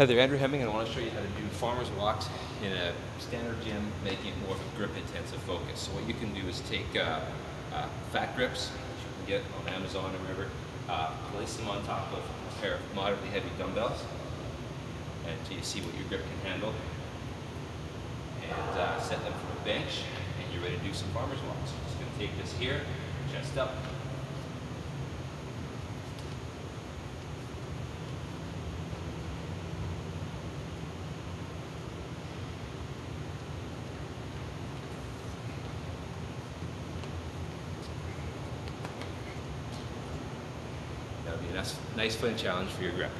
Hi there, Andrew Heming, and I want to show you how to do farmer's walks in a standard gym, making it more of a grip intensive focus. So what you can do is take uh, uh, Fat Gripz, which you can get on Amazon or wherever, uh, place them on top of a pair of moderately heavy dumbbells, until you see what your grip can handle, and uh, set them from a bench, and you're ready to do some farmer's walks. So Just going to take this here, chest up, That would be a nice, nice fun challenge for your grip.